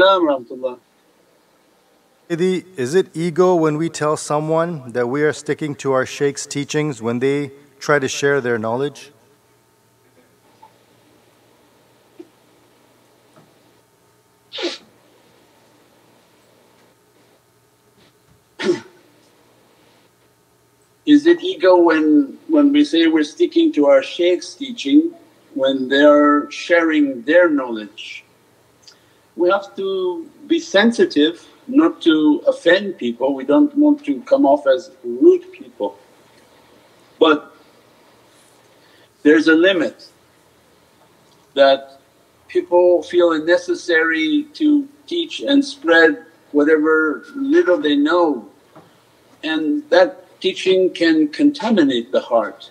salam rahmatullah. Is it ego when we tell someone that we are sticking to our shaykh's teachings when they try to share their knowledge? Is it ego when, when we say we're sticking to our shaykh's teaching when they're sharing their knowledge? We have to be sensitive not to offend people, we don't want to come off as rude people. But there's a limit that people feel it necessary to teach and spread whatever little they know. And that teaching can contaminate the heart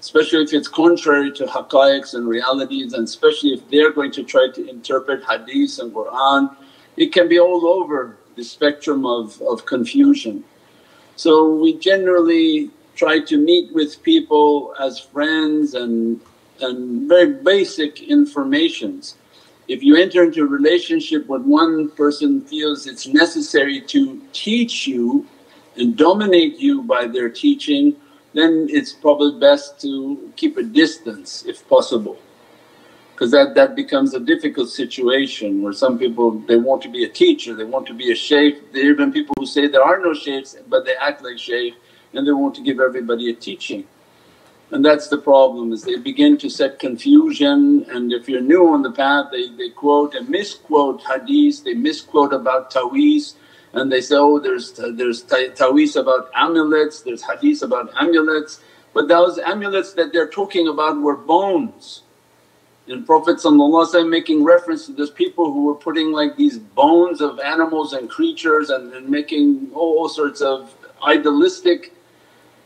especially if it's contrary to haqqaiqs and realities and especially if they're going to try to interpret hadith and Qur'an it can be all over the spectrum of, of confusion. So we generally try to meet with people as friends and, and very basic informations. If you enter into a relationship with one person feels it's necessary to teach you and dominate you by their teaching then it's probably best to keep a distance if possible because that, that becomes a difficult situation where some people they want to be a teacher, they want to be a shaykh. There are even people who say there are no shaykhs but they act like shaykh and they want to give everybody a teaching. And that's the problem is they begin to set confusion and if you're new on the path they, they quote and misquote hadith, they misquote about ta'weez and they say, oh there's, there's ta'weez about amulets, there's hadith about amulets but those amulets that they're talking about were bones and Prophet making reference to those people who were putting like these bones of animals and creatures and, and making all sorts of idealistic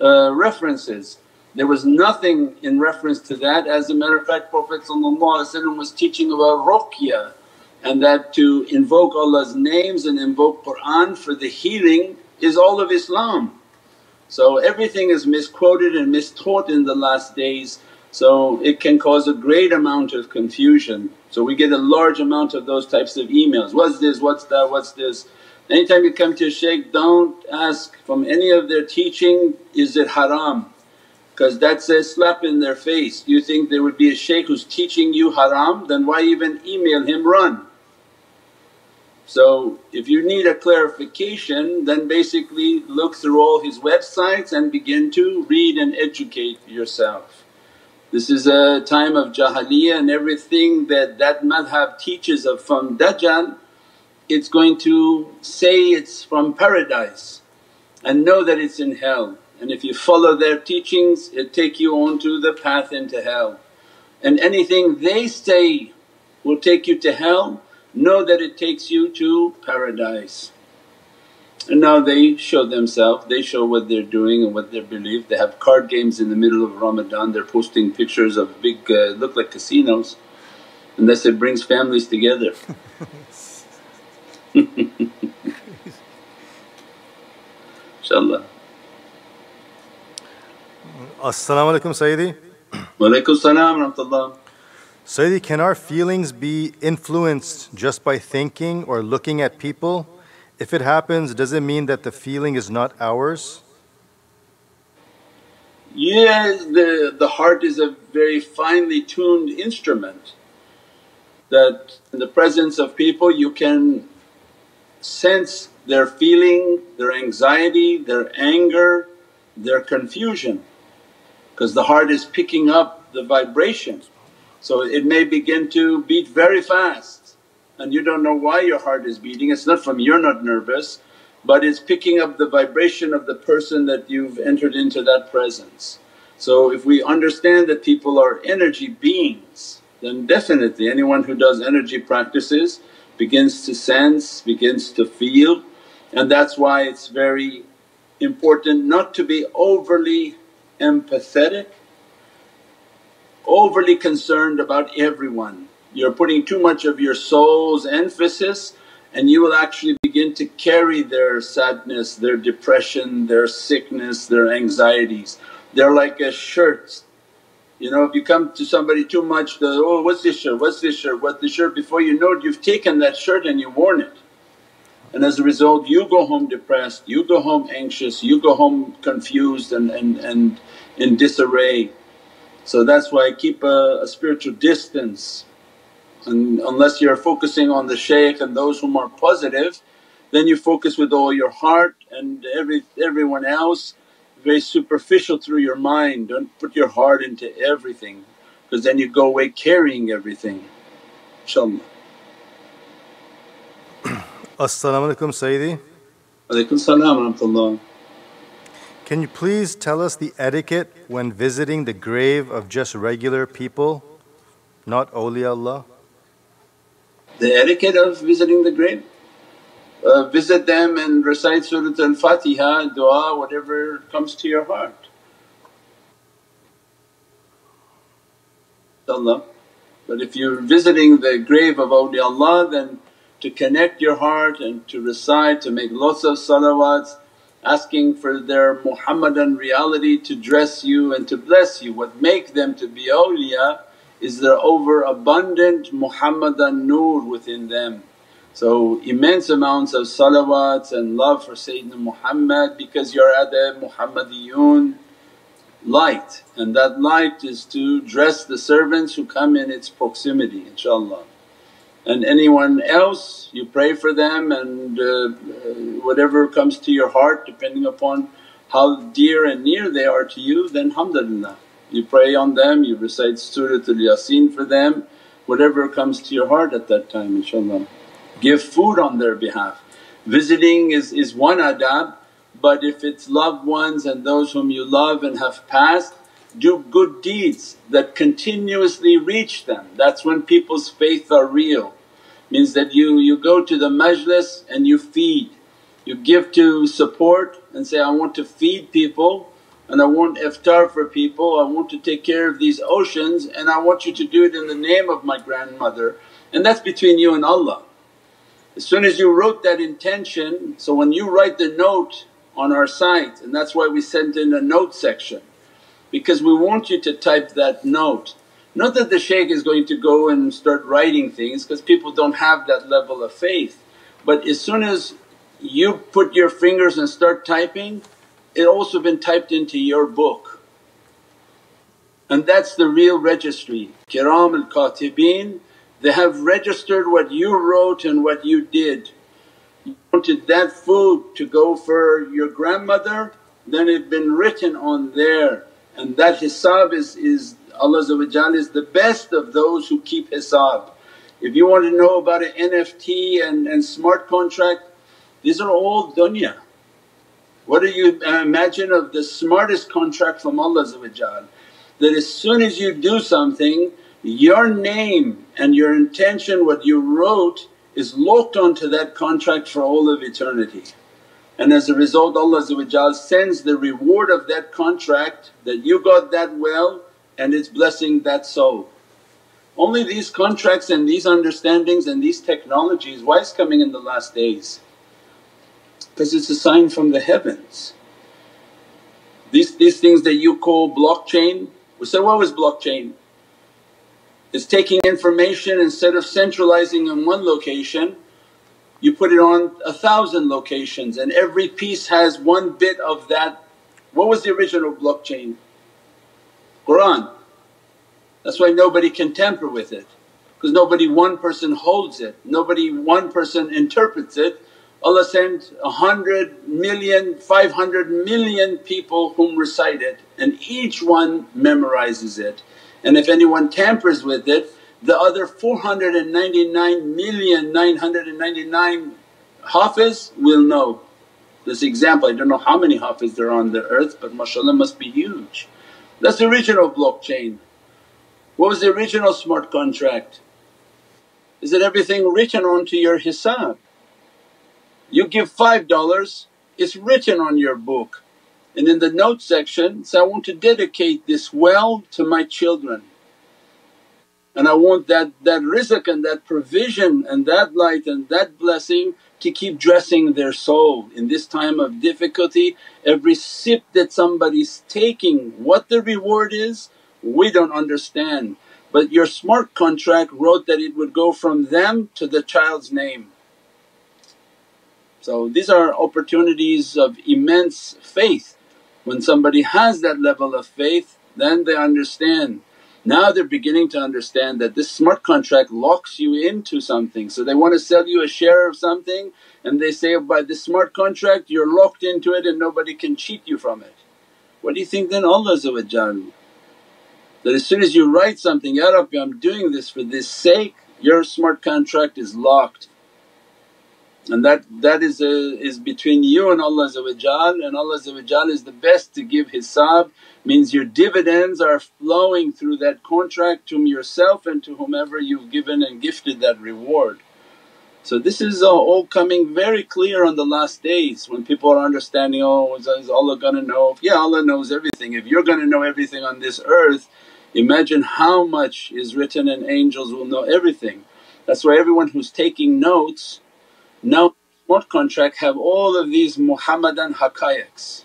uh, references. There was nothing in reference to that. As a matter of fact Prophet was teaching about ruqya and that to invoke Allah's names and invoke Qur'an for the healing is all of Islam. So everything is misquoted and mistaught in the last days so it can cause a great amount of confusion. So we get a large amount of those types of emails, what's this, what's that, what's this. Anytime you come to a shaykh don't ask from any of their teaching, is it haram? Because that's a slap in their face. You think there would be a shaykh who's teaching you haram then why even email him, run. So if you need a clarification then basically look through all his websites and begin to read and educate yourself. This is a time of jahiliyyah and everything that that madhab teaches of from Dajjal it's going to say it's from paradise and know that it's in hell and if you follow their teachings it take you onto the path into hell. And anything they say will take you to hell, know that it takes you to paradise. And now they show themselves, they show what they're doing and what they believe. They have card games in the middle of Ramadan, they're posting pictures of big uh, look like casinos and they say brings families together. Inshallah. As-salamu alaykum Sayyidi. Wa alaykum salam rahmatullah. Sayyidi, can our feelings be influenced just by thinking or looking at people? If it happens, does it mean that the feeling is not ours? Yes, the, the heart is a very finely tuned instrument that in the presence of people you can sense their feeling, their anxiety, their anger, their confusion because the heart is picking up the vibration. So it may begin to beat very fast and you don't know why your heart is beating. It's not from you're not nervous but it's picking up the vibration of the person that you've entered into that presence. So if we understand that people are energy beings then definitely anyone who does energy practices begins to sense, begins to feel and that's why it's very important not to be overly empathetic, overly concerned about everyone you're putting too much of your soul's emphasis and you will actually begin to carry their sadness, their depression, their sickness, their anxieties. They're like a shirt You know, if you come to somebody too much, oh what's this shirt, what's this shirt, what's this shirt, before you know it you've taken that shirt and you've worn it. And as a result you go home depressed, you go home anxious, you go home confused and, and, and in disarray. So that's why I keep a, a spiritual distance and unless you're focusing on the shaykh and those whom are positive then you focus with all your heart and every everyone else very superficial through your mind. Don't put your heart into everything because then you go away carrying everything inshaAllah. As-salamu alaykum Sayyidi. Alaykum salam rahmatullah. Can you please tell us the etiquette when visiting the grave of just regular people, not awliyaullah? The etiquette of visiting the grave? Uh, visit them and recite Surat al-Fatiha, dua, whatever comes to your heart. But if you're visiting the grave of awliyaullah then to connect your heart and to recite, to make lots of salawats, asking for their Muhammadan reality to dress you and to bless you. What make them to be awliya is their overabundant Muhammadan nur within them. So immense amounts of salawats and love for Sayyidina Muhammad because you're at the Muhammadiyun light and that light is to dress the servants who come in its proximity inshaAllah. And anyone else you pray for them and uh, uh, whatever comes to your heart depending upon how dear and near they are to you then alhamdulillah. You pray on them, you recite Suratul Yasin for them, whatever comes to your heart at that time inshaAllah give food on their behalf. Visiting is, is one adab but if it's loved ones and those whom you love and have passed, do good deeds that continuously reach them. That's when people's faith are real. Means that you, you go to the majlis and you feed, you give to support and say, I want to feed people and I want iftar for people, I want to take care of these oceans and I want you to do it in the name of my grandmother and that's between you and Allah. As soon as you wrote that intention, so when you write the note on our site and that's why we sent in a note section because we want you to type that note. Not that the shaykh is going to go and start writing things because people don't have that level of faith but as soon as you put your fingers and start typing it also been typed into your book. And that's the real registry, kiram al-katibin they have registered what you wrote and what you did. You wanted that food to go for your grandmother then it been written on there and that hisab is, is Allah is the best of those who keep hisab. If you want to know about an NFT and, and smart contract these are all dunya. What do you imagine of the smartest contract from Allah that as soon as you do something your name and your intention what you wrote is locked onto that contract for all of eternity. And as a result Allah sends the reward of that contract that you got that well and it's blessing that soul. Only these contracts and these understandings and these technologies why is coming in the last days? Because it's a sign from the heavens. These, these things that you call blockchain, we say, what was blockchain? It's taking information instead of centralizing in one location you put it on a thousand locations and every piece has one bit of that. What was the original blockchain? Qur'an. That's why nobody can tamper with it because nobody one person holds it, nobody one person interprets it. Allah sent a hundred million, five hundred million people whom recite it and each one memorizes it and if anyone tampers with it the other 499,999 hafiz will know. This example I don't know how many hafiz there are on the earth but mashallah must be huge. That's the original blockchain. What was the original smart contract? Is that everything written onto your hisab. You give $5 it's written on your book and in the note section say, I want to dedicate this well to my children and I want that, that rizq and that provision and that light and that blessing to keep dressing their soul in this time of difficulty. Every sip that somebody's taking, what the reward is we don't understand. But your smart contract wrote that it would go from them to the child's name. So these are opportunities of immense faith. When somebody has that level of faith then they understand. Now they're beginning to understand that this smart contract locks you into something. So they want to sell you a share of something and they say, by this smart contract you're locked into it and nobody can cheat you from it. What do you think then Allah that as soon as you write something, Ya Rabbi I'm doing this for this sake, your smart contract is locked. And that that is a, is between you and Allah and Allah is the best to give hisab means your dividends are flowing through that contract to yourself and to whomever you've given and gifted that reward. So this is uh, all coming very clear on the last days when people are understanding, oh is Allah gonna know? Yeah Allah knows everything. If you're gonna know everything on this earth Imagine how much is written and angels will know everything. That's why everyone who's taking notes now smart contract have all of these Muhammadan haqqaiqs.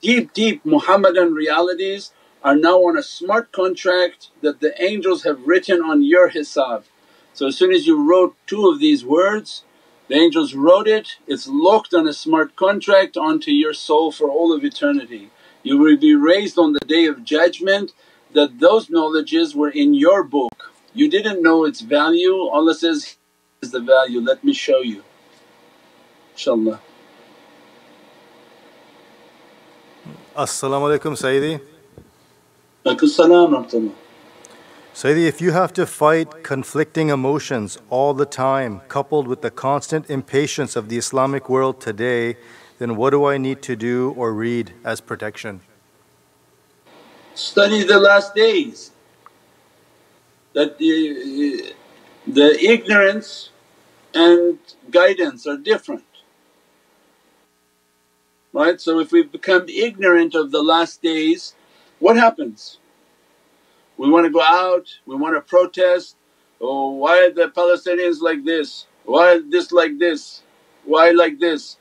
Deep deep Muhammadan realities are now on a smart contract that the angels have written on your hisab. So as soon as you wrote two of these words the angels wrote it, it's locked on a smart contract onto your soul for all of eternity. You will be raised on the Day of Judgment that those knowledges were in your book. You didn't know its value, Allah says, is the value, let me show you inshaAllah. As-salamu alaykum Sayyidi. Sayyidi, if you have to fight conflicting emotions all the time coupled with the constant impatience of the Islamic world today then what do I need to do or read as protection? Study the last days that the, the ignorance and guidance are different. Right? So if we become ignorant of the last days, what happens? We want to go out, we want to protest, oh why are the Palestinians like this? Why this like this? Why like this?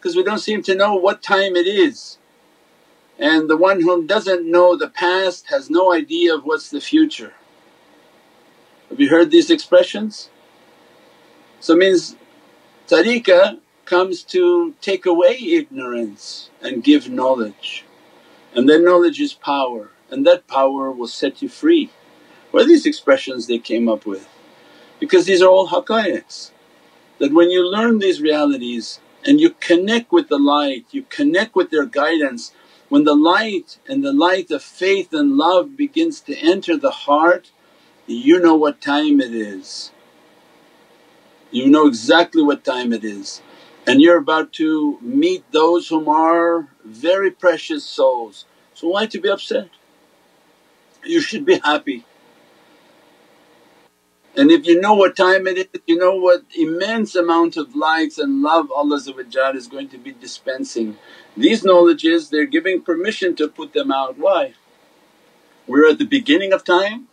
because we don't seem to know what time it is. And the one who doesn't know the past has no idea of what's the future. Have you heard these expressions? So means tariqah comes to take away ignorance and give knowledge and that knowledge is power and that power will set you free. What are these expressions they came up with? Because these are all haqqaiqs that when you learn these realities and you connect with the light, you connect with their guidance. When the light and the light of faith and love begins to enter the heart, you know what time it is. You know exactly what time it is and you're about to meet those whom are very precious souls. So why to be upset? You should be happy. And if you know what time it is, you know what immense amount of lights and love Allah is going to be dispensing. These knowledges they're giving permission to put them out. Why? We're at the beginning of time,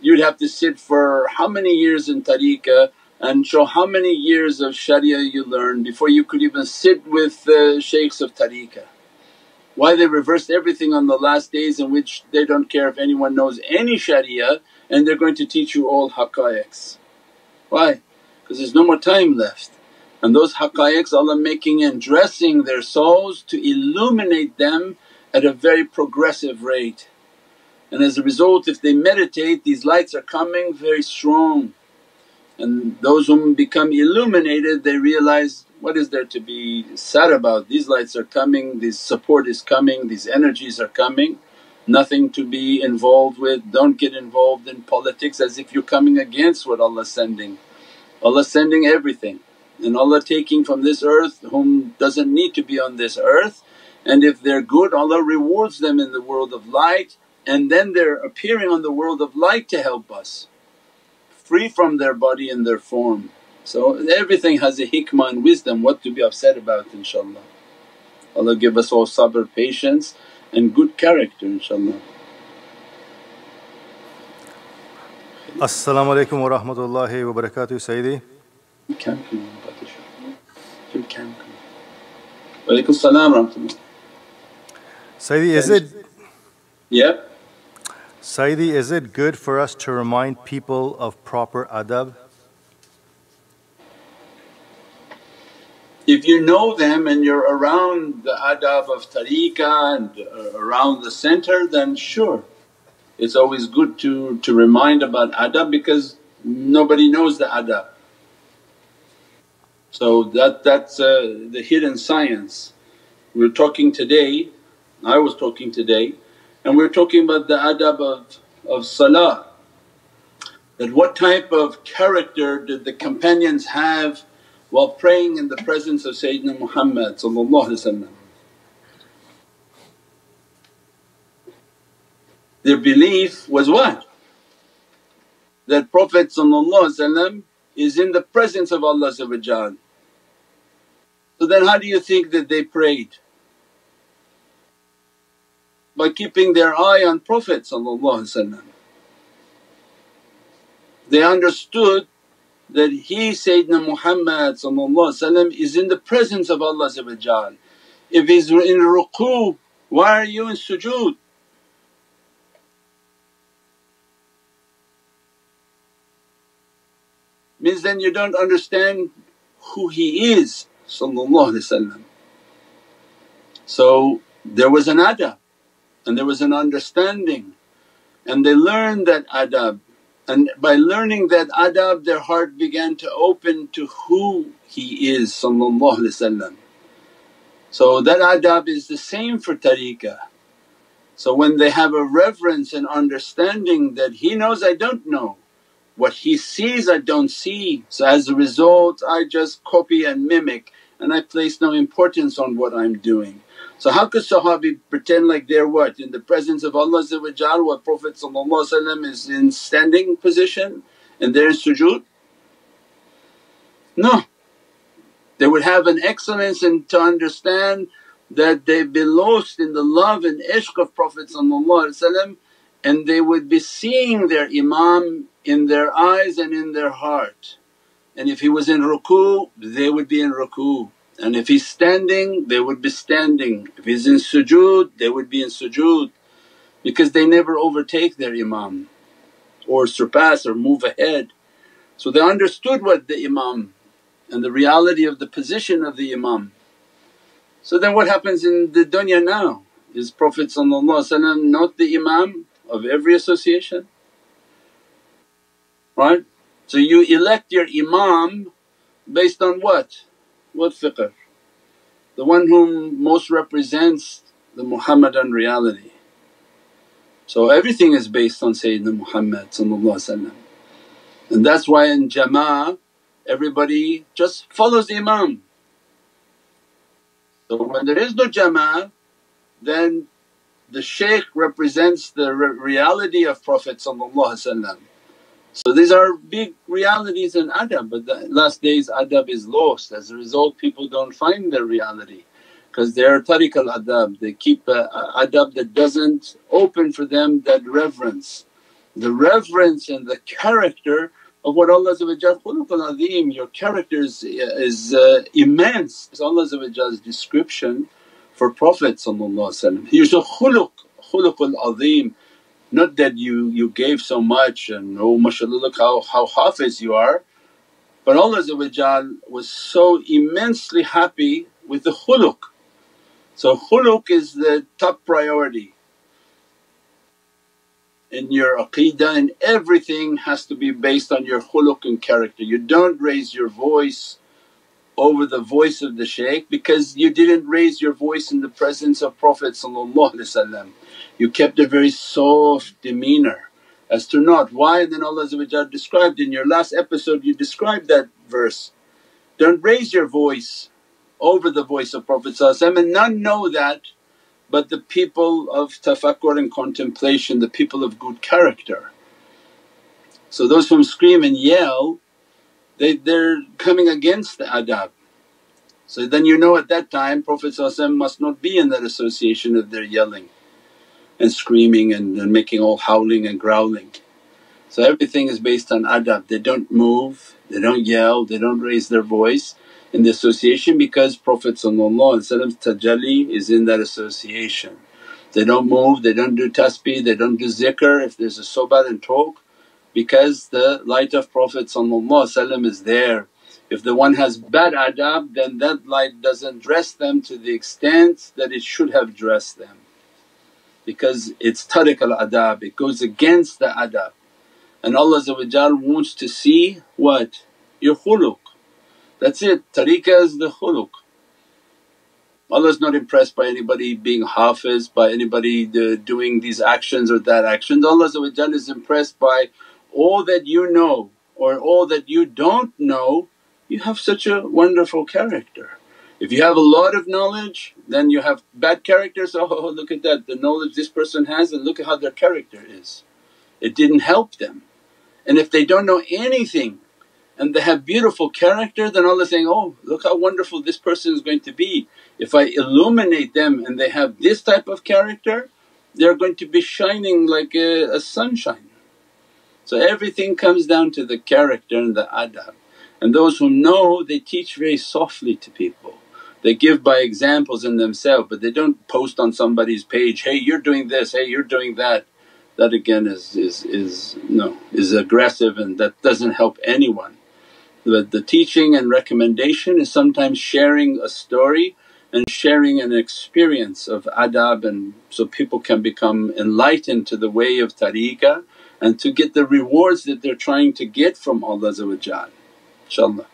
you'd have to sit for how many years in tariqah and show how many years of sharia you learned before you could even sit with the shaykhs of tariqah. Why they reversed everything on the last days in which they don't care if anyone knows any sharia and they're going to teach you all haqqaiqs. Why? Because there's no more time left and those haqqaiqs Allah making and dressing their souls to illuminate them at a very progressive rate. And as a result if they meditate these lights are coming very strong and those whom become illuminated they realize what is there to be sad about? These lights are coming, this support is coming, these energies are coming. Nothing to be involved with, don't get involved in politics as if you're coming against what Allah's sending. Allah's sending everything. And Allah taking from this earth whom doesn't need to be on this earth. And if they're good Allah rewards them in the world of light. And then they're appearing on the world of light to help us, free from their body and their form. So everything has a hikmah and wisdom what to be upset about inshaAllah. Allah give us all sabr, patience and good character inshaAllah. As-salamu alaykum wa rahmatullahi wa barakatuh Sayyidi. Walaykum salam rahmatullah. Sayyidi is it Yep. Sayyidi, is it good for us to remind people of proper adab? If you know them and you're around the adab of tariqah and uh, around the center then sure. It's always good to, to remind about adab because nobody knows the adab. So that, that's uh, the hidden science. We are talking today, I was talking today and we are talking about the adab of, of salah. That what type of character did the companions have while praying in the presence of Sayyidina Muhammad Their belief was what? That Prophet is in the presence of Allah So then how do you think that they prayed? By keeping their eye on Prophet They understood that he Sayyidina Muhammad is in the presence of Allah If he's in ruku, why are you in sujood? means then you don't understand who he is So there was an adab and there was an understanding and they learned that adab and by learning that adab their heart began to open to who he is So that adab is the same for tariqah. So when they have a reverence and understanding that he knows I don't know, what he sees I don't see. So as a result I just copy and mimic and I place no importance on what I'm doing. So how could Sahabi pretend like they're what? In the presence of Allah what Prophet is in standing position and they're in sujood? No. They would have an excellence and to understand that they've been lost in the love and ishq of Prophet and they would be seeing their Imam in their eyes and in their heart. And if he was in ruku they would be in ruku and if he's standing they would be standing, if he's in sujood they would be in sujood because they never overtake their Imam or surpass or move ahead. So they understood what the Imam and the reality of the position of the Imam. So then what happens in the dunya now? Is Prophet not the Imam of every association? Right? So you elect your Imam based on what? What fiqh? The one whom most represents the Muhammadan reality. So everything is based on Sayyidina Muhammad and that's why in jama'ah everybody just follows the Imam. So when there is no jama'ah then the shaykh represents the re reality of Prophet so these are big realities in adab but the last days adab is lost as a result people don't find their reality because they're tariqal adab, they keep a, a adab that doesn't open for them that reverence. The reverence and the character of what Allah your character is, uh, is uh, immense. It's Allah's description for Prophet He's a khuluq, khuluqul azim not that you, you gave so much and oh mashallah look how, how hafiz you are but Allah was so immensely happy with the khuluq. So khuluq is the top priority in your aqeedah and everything has to be based on your khuluq and character. You don't raise your voice over the voice of the shaykh because you didn't raise your voice in the presence of Prophet you kept a very soft demeanour as to not. Why? Then Allah described in your last episode you described that verse, don't raise your voice over the voice of Prophet and none know that but the people of tafakkur and contemplation, the people of good character. So those whom scream and yell they, they're coming against the adab. So then you know at that time Prophet must not be in that association of their yelling and screaming and, and making all howling and growling. So everything is based on adab, they don't move, they don't yell, they don't raise their voice in the association because Prophet tajalli is in that association. They don't move, they don't do tasbih, they don't do zikr if there's a sohbat and talk because the light of Prophet is there. If the one has bad adab then that light doesn't dress them to the extent that it should have dressed them because it's tariq al adab, it goes against the adab. And Allah wants to see what? Your khuluq. That's it, tariqah is the khuluq. Allah is not impressed by anybody being hafiz, by anybody uh, doing these actions or that actions. Allah is impressed by all that you know or all that you don't know, you have such a wonderful character. If you have a lot of knowledge then you have bad characters, oh look at that the knowledge this person has and look at how their character is. It didn't help them. And if they don't know anything and they have beautiful character then Allah saying, oh look how wonderful this person is going to be. If I illuminate them and they have this type of character they're going to be shining like a, a sunshine. So everything comes down to the character and the adab. And those who know they teach very softly to people. They give by examples in themselves but they don't post on somebody's page, hey you're doing this, hey you're doing that. That again is, is, is no, is aggressive and that doesn't help anyone. But the teaching and recommendation is sometimes sharing a story and sharing an experience of adab and so people can become enlightened to the way of tariqah and to get the rewards that they're trying to get from Allah inshaAllah.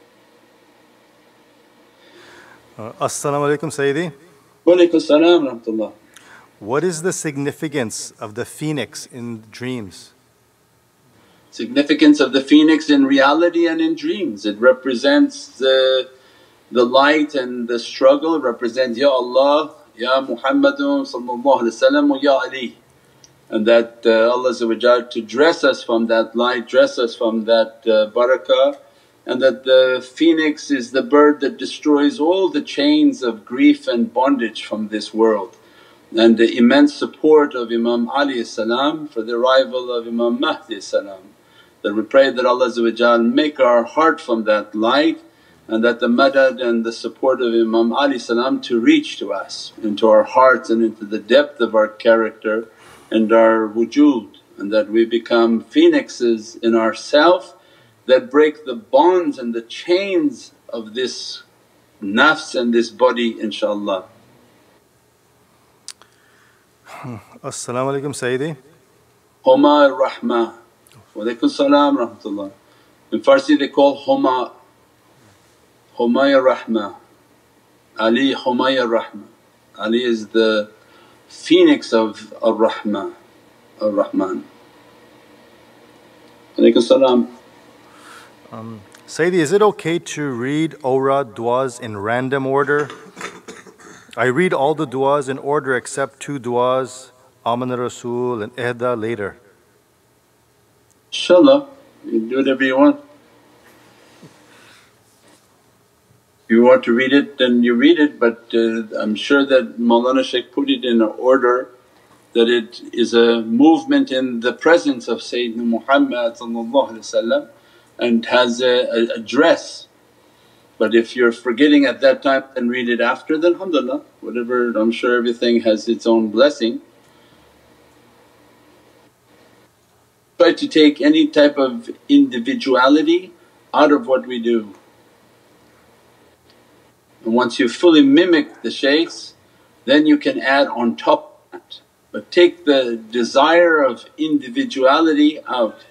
Uh, As-salamu alaykum Sayyidi. Wa salam What is the significance of the phoenix in dreams? Significance of the phoenix in reality and in dreams. It represents the, the light and the struggle, it represents, Ya Allah, Ya Muhammadun sallallahu Ya Ali and that uh, Allah to dress us from that light, dress us from that uh, barakah and that the phoenix is the bird that destroys all the chains of grief and bondage from this world. And the immense support of Imam Ali for the arrival of Imam Mahdi that we pray that Allah make our heart from that light and that the madad and the support of Imam Ali to reach to us into our hearts and into the depth of our character and our wujud and that we become phoenixes in ourself that break the bonds and the chains of this nafs and this body inshaAllah. Hmm. As-salamu alaykum Sayyidi. Homa Rahma. Wa alaykum salam rahmatullah. In Farsi they call Homa, Homaya Rahma, Ali Homaya Rahma. Ali is the phoenix of Ar-Rahma, Ar-Rahman. Alaykum salam. Um, Sayyidi, is it okay to read awrad du'as in random order? I read all the du'as in order except two du'as, Aman Rasul and Ihda later. Inshallah, you can do whatever you want. If you want to read it then you read it but uh, I'm sure that Mawlana Shaykh put it in an order that it is a movement in the presence of Sayyidina Muhammad and has a, a dress. But if you're forgetting at that time then read it after then alhamdulillah whatever I'm sure everything has its own blessing. Try to take any type of individuality out of what we do and once you fully mimic the shaykhs then you can add on top of that. But take the desire of individuality out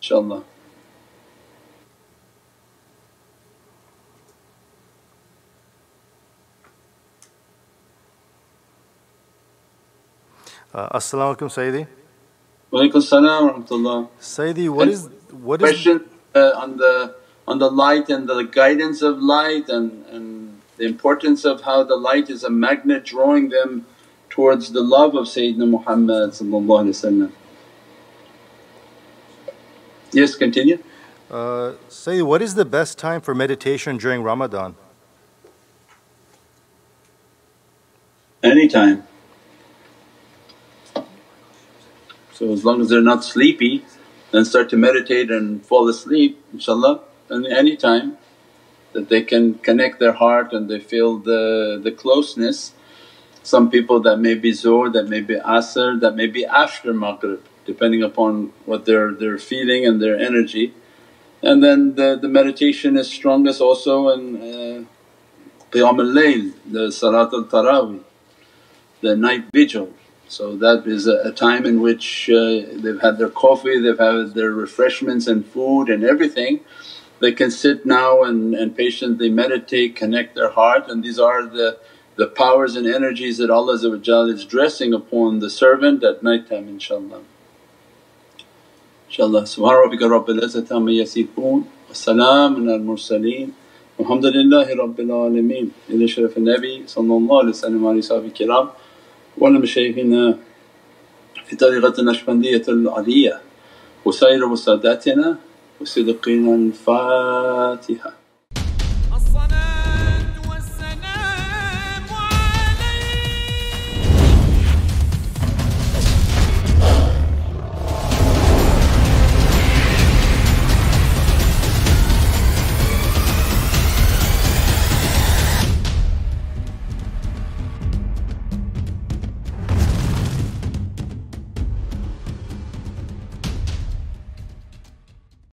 inshaAllah. Uh, As-salamu alaykum Sayyidi. Wa alaykum salam wa rahmatullah. Sayyidi, what is what is question uh, on the on the light and the guidance of light and, and the importance of how the light is a magnet drawing them towards the love of Sayyidina Muhammad Yes, continue. Uh, say, what is the best time for meditation during Ramadan? Anytime. So as long as they're not sleepy then start to meditate and fall asleep inshaAllah and any time that they can connect their heart and they feel the, the closeness. Some people that may be Zuhr, that may be Asr, that may be after Maghrib depending upon what they're, they're feeling and their energy. And then the, the meditation is strongest also in uh, Qiyam al-Layl, the Salat al-Tarawih, the night vigil. So that is a, a time in which uh, they've had their coffee, they've had their refreshments and food and everything. They can sit now and, and patiently meditate, connect their heart and these are the, the powers and energies that Allah is dressing upon the servant at night time inshaAllah. InshaAllah Subhana rabbika rabbil izzati amma yasifoon wa salaamun al mursaleen walhamdulillahi rabbil alameen. Ila sharaf Nabi sallallahu alayhi wa sallam kiram. Wa ala mashayikhina fi tariqat al Naqshbandiyyat al Aliyah wa sayra wa وصدق الفاتحة.